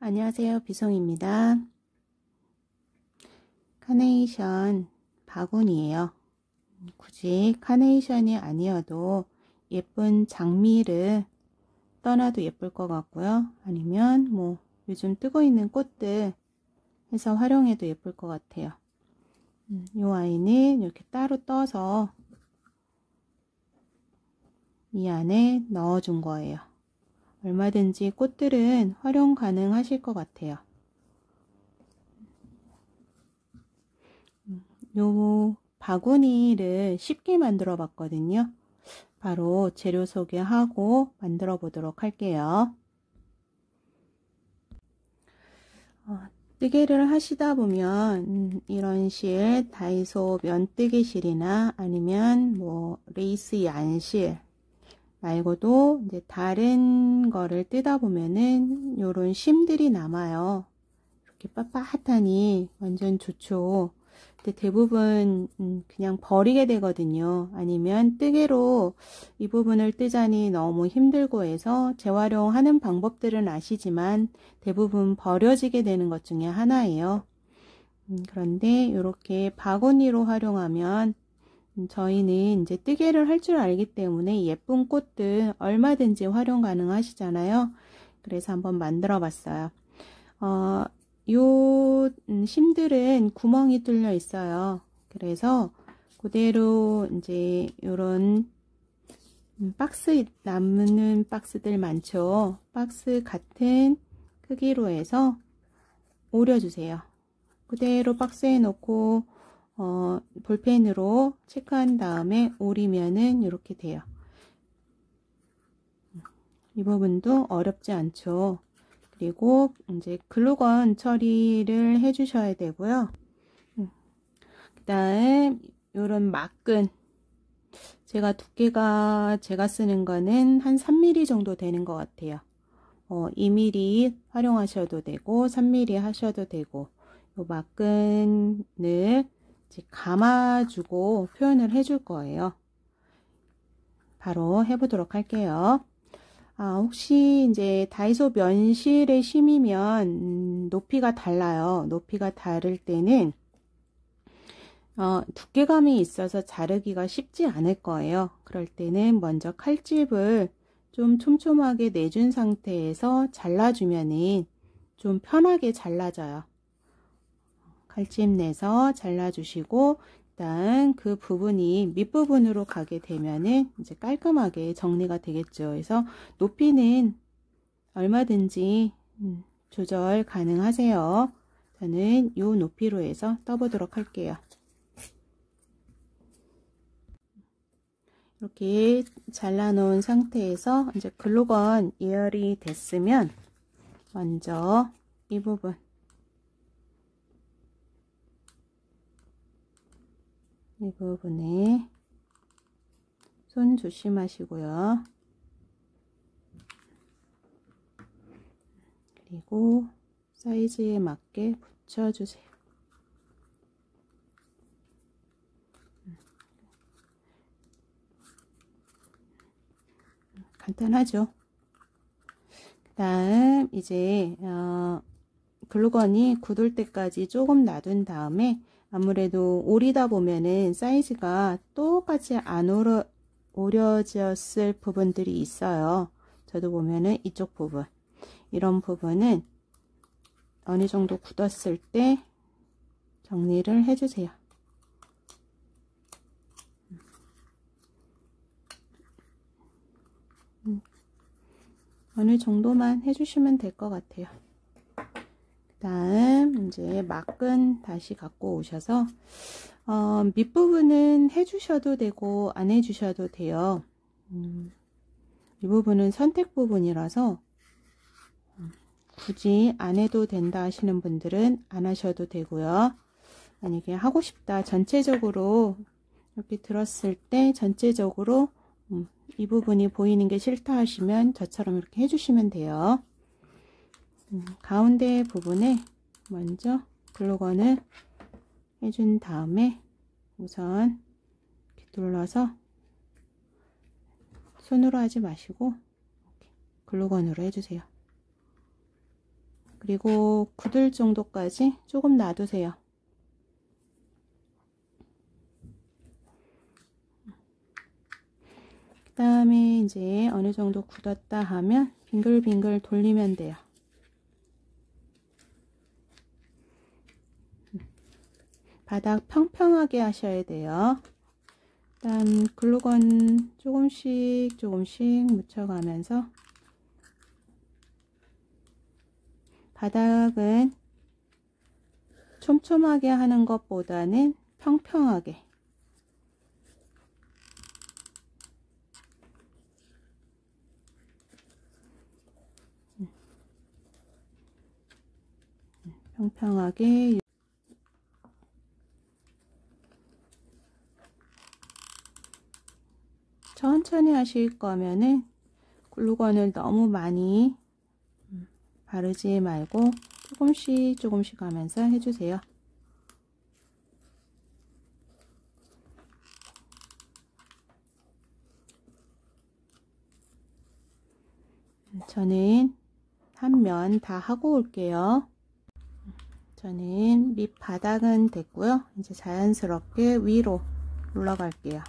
안녕하세요. 비송입니다. 카네이션 바구니에요 굳이 카네이션이 아니어도 예쁜 장미를 떠나도 예쁠 것 같고요. 아니면 뭐 요즘 뜨고 있는 꽃들 해서 활용해도 예쁠 것 같아요. 음, 이 아이는 이렇게 따로 떠서 이 안에 넣어준 거예요. 얼마든지 꽃들은 활용 가능하실 것 같아요. 요 바구니를 쉽게 만들어 봤거든요. 바로 재료 소개하고 만들어 보도록 할게요. 어, 뜨개를 하시다 보면 음, 이런 실 다이소 면뜨개실이나 아니면 뭐 레이스 얀실 말고도 이제 다른 거를 뜨다 보면은 요런 심들이 남아요. 이렇게 빳빳하니 완전 좋죠. 근데 대부분 음, 그냥 버리게 되거든요. 아니면 뜨개로 이 부분을 뜨자니 너무 힘들고 해서 재활용하는 방법들은 아시지만 대부분 버려지게 되는 것 중에 하나예요. 음, 그런데 이렇게 바구니로 활용하면 음, 저희는 이제 뜨개를 할 줄 알기 때문에 예쁜 꽃들 얼마든지 활용 가능하시잖아요. 그래서 한번 만들어 봤어요. 어, 요 음, 심들은 구멍이 뚫려 있어요. 그래서 그대로 이제 요런 음, 박스 남는 박스들 많죠. 박스 같은 크기로 해서 오려주세요. 그대로 박스에 놓고 어, 볼펜으로 체크한 다음에 오리면은 이렇게 돼요. 이 부분도 어렵지 않죠. 그리고 이제 글루건 처리를 해 주셔야 되고요. 그 다음 이런 막근 제가 두께가 제가 쓰는 거는 한 3mm 정도 되는 것 같아요. 어, 2mm 활용하셔도 되고 3mm 하셔도 되고 이 막근을 감아주고 표현을 해줄 거예요. 바로 해보도록 할게요. 아, 혹시 이제 다이소 면실의 심이면 음, 높이가 달라요. 높이가 다를 때는 어, 두께감이 있어서 자르기가 쉽지 않을 거예요. 그럴 때는 먼저 칼집을 좀 촘촘하게 내준 상태에서 잘라주면은 좀 편하게 잘라져요. 칼집 내서 잘라주시고 일단 그 부분이 밑부분으로 가게 되면은 이제 깔끔하게 정리가 되겠죠. 그래서 높이는 얼마든지 음, 조절 가능하세요. 저는 이 높이로 해서 떠보도록 할게요. 이렇게 잘라 놓은 상태에서 이제 글루건 예열이 됐으면 먼저 이 부분 이 부분에 손 조심하시고요. 그리고 사이즈에 맞게 붙여주세요. 간단하죠? 그 다음 이제 어, 글루건이 굳을 때까지 조금 놔둔 다음에 아무래도 오리다 보면은 사이즈가 똑같이 안 오려, 오려졌을 부분들이 있어요. 저도 보면은 이쪽 부분 이런 부분은 어느 정도 굳었을 때 정리를 해주세요. 음. 어느 정도만 해주시면 될 것 같아요. 다음 이제 막근 다시 갖고 오셔서 어, 밑부분은 해주셔도 되고 안 해주셔도 돼요. 음, 이 부분은 선택 부분이라서 음, 굳이 안 해도 된다 하시는 분들은 안 하셔도 되고요. 만약에 하고 싶다 전체적으로 이렇게 들었을 때 전체적으로 음, 이 부분이 보이는 게 싫다 하시면 저처럼 이렇게 해주시면 돼요 음, 가운데 부분에 먼저 글루건을 해준 다음에 우선 눌러서 손으로 하지 마시고 글루건으로 해주세요. 그리고 굳을 정도까지 조금 놔두세요. 그 다음에 이제 어느 정도 굳었다 하면 빙글빙글 돌리면 돼요. 바닥 평평하게 하셔야 돼요. 일단 글루건 조금씩 조금씩 묻혀가면서 바닥은 촘촘하게 하는 것보다는 평평하게. 평평하게 천천히 하실 거면은 글루건을 너무 많이 바르지 말고 조금씩 조금씩 하면서 해주세요. 저는 한 면 다 하고 올게요. 저는 밑바닥은 됐고요. 이제 자연스럽게 위로 올라갈게요.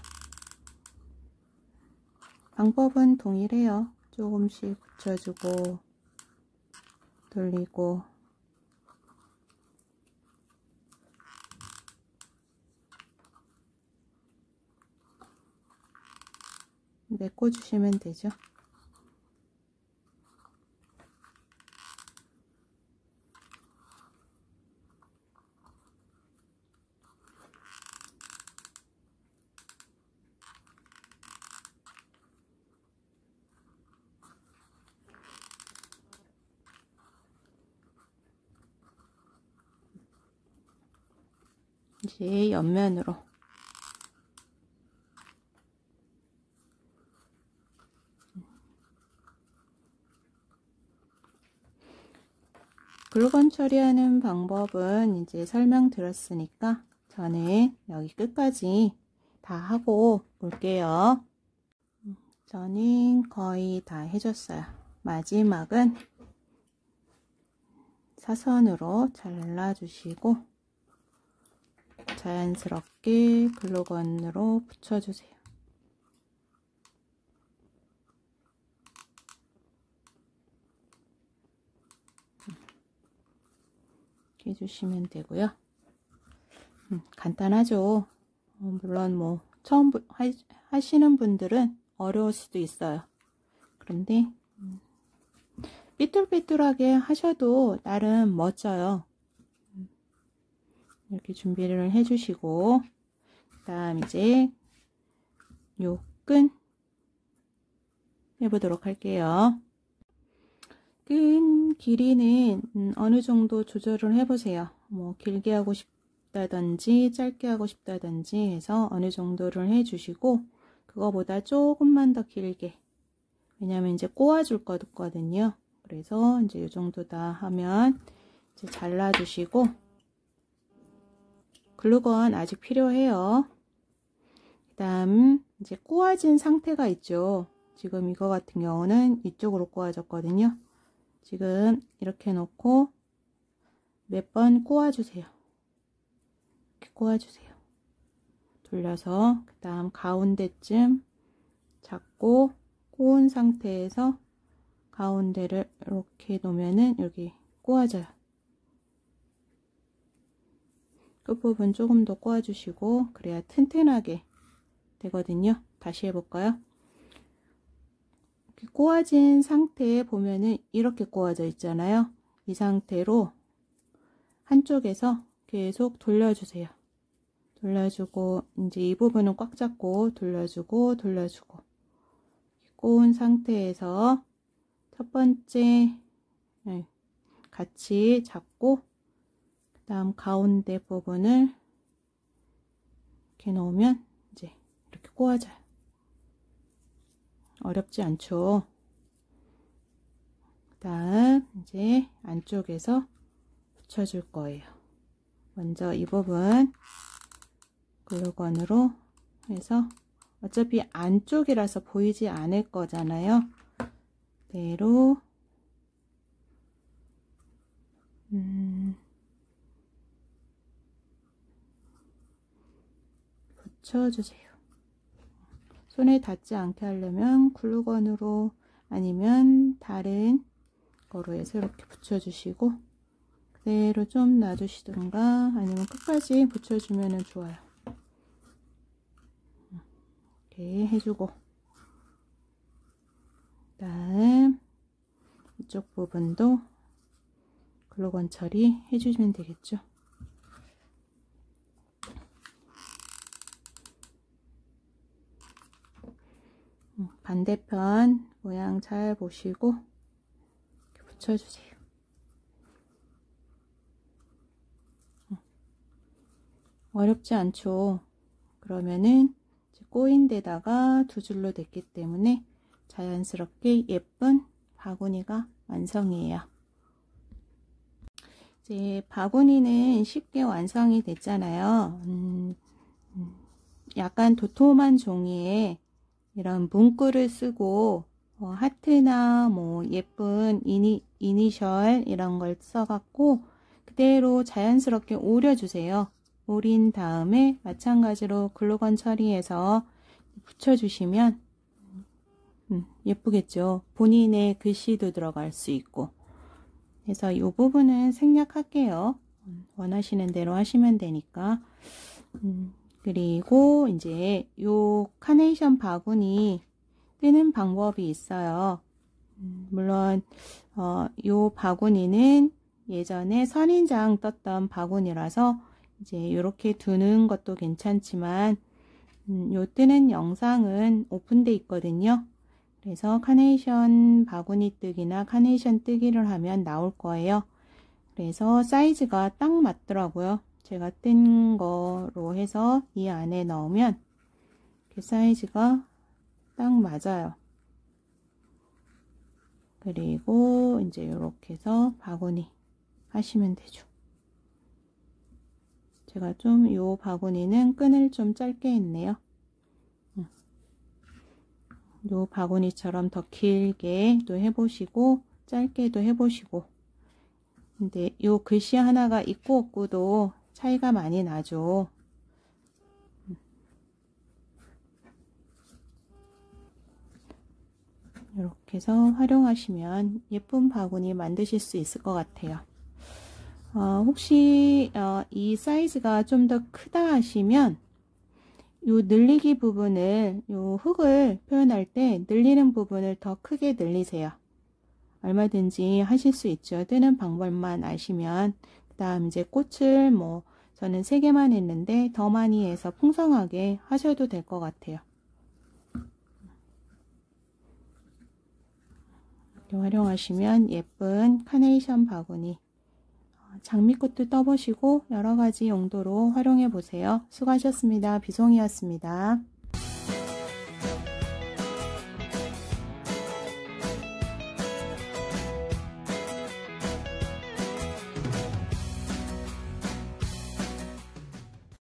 방법은 동일해요. 조금씩 붙여주고 돌리고 메꿔주시면 되죠. 이제 옆면으로 글루건 처리하는 방법은 이제 설명드렸으니까 저는 여기 끝까지 다 하고 올게요. 저는 거의 다 해줬어요. 마지막은 사선으로 잘라주시고 자연스럽게 글루건으로 붙여주세요. 해주시면 되고요. 음, 간단하죠. 어, 물론 뭐 처음 하, 하시는 분들은 어려울 수도 있어요. 그런데 음, 삐뚤삐뚤하게 하셔도 나름 멋져요. 이렇게 준비를 해주시고 그 다음 이제 요 끈 해보도록 할게요. 끈 길이는 음, 어느 정도 조절을 해보세요. 뭐 길게 하고 싶다든지 짧게 하고 싶다든지 해서 어느 정도를 해주시고 그거보다 조금만 더 길게 왜냐면 이제 꼬아줄 거거든요. 그래서 이제 이 정도 다 하면 이제 잘라주시고 글루건 아직 필요해요. 그 다음 이제 꼬아진 상태가 있죠. 지금 이거 같은 경우는 이쪽으로 꼬아졌거든요. 지금 이렇게 놓고 몇 번 꼬아주세요. 이렇게 꼬아주세요. 돌려서 그 다음 가운데쯤 잡고 꼬은 상태에서 가운데를 이렇게 놓으면은 여기 꼬아져요. 끝부분 조금 더 꼬아주시고 그래야 튼튼하게 되거든요. 다시 해볼까요? 꼬아진 상태에 보면은 이렇게 꼬아져 있잖아요. 이 상태로 한쪽에서 계속 돌려주세요. 돌려주고 이제 이 부분은 꽉 잡고 돌려주고 돌려주고 꼬은 상태에서 첫 번째 네, 같이 잡고 다음 가운데 부분을 이렇게 넣으면 이제 이렇게 꼬아져요. 어렵지 않죠? 그 다음 이제 안쪽에서 붙여줄 거예요. 먼저 이 부분 글루건으로 해서 어차피 안쪽이라서 보이지 않을 거잖아요. 그대로 음, 붙여주세요. 손에 닿지 않게 하려면 글루건으로 아니면 다른 거로 해서 이렇게 붙여주시고 그대로 좀 놔두시든가 아니면 끝까지 붙여주면 좋아요. 이렇게 해주고 다음 이쪽 부분도 글루건 처리 해주시면 되겠죠. 반대편 모양 잘 보시고 붙여주세요. 음. 어렵지 않죠? 그러면은 꼬인 데다가 두 줄로 됐기 때문에 자연스럽게 예쁜 바구니가 완성이에요. 이제 바구니는 쉽게 완성이 됐잖아요. 음, 음, 약간 도톰한 종이에 이런 문구를 쓰고 어, 하트나 뭐 예쁜 이니, 이니셜 이런 걸 써갖고 그대로 자연스럽게 오려주세요. 오린 다음에 마찬가지로 글루건 처리해서 붙여주시면 음, 예쁘겠죠. 본인의 글씨도 들어갈 수 있고 그래서 이 부분은 생략할게요. 원하시는 대로 하시면 되니까 음, 그리고 이제 요 카네이션 바구니 뜨는 방법이 있어요. 음, 물론 어, 요 바구니는 예전에 선인장 떴던 바구니라서 이제 이렇게 두는 것도 괜찮지만 음, 요 뜨는 영상은 오픈돼 있거든요. 그래서 카네이션 바구니 뜨기나 카네이션 뜨기를 하면 나올 거예요. 그래서 사이즈가 딱 맞더라고요. 제가 뜬 거로 해서 이 안에 넣으면 그 사이즈가 딱 맞아요. 그리고 이제 이렇게 해서 바구니 하시면 되죠. 제가 좀이 바구니는 끈을 좀 짧게 했네요. 이 음. 바구니처럼 더 길게 또 해보시고 짧게도 해보시고 근데 이 글씨 하나가 있고 없고도 차이가 많이 나죠. 이렇게 해서 활용하시면 예쁜 바구니 만드실 수 있을 것 같아요. 어, 혹시 어, 이 사이즈가 좀 더 크다 하시면 요 늘리기 부분을 요 흙을 표현할 때 늘리는 부분을 더 크게 늘리세요. 얼마든지 하실 수 있죠. 뜨는 방법만 아시면 그 다음 이제 꽃을 뭐 저는 3개만 했는데 더 많이 해서 풍성하게 하셔도 될 것 같아요. 활용하시면 예쁜 카네이션 바구니 장미꽃도 떠보시고 여러가지 용도로 활용해 보세요. 수고하셨습니다. 비송이었습니다.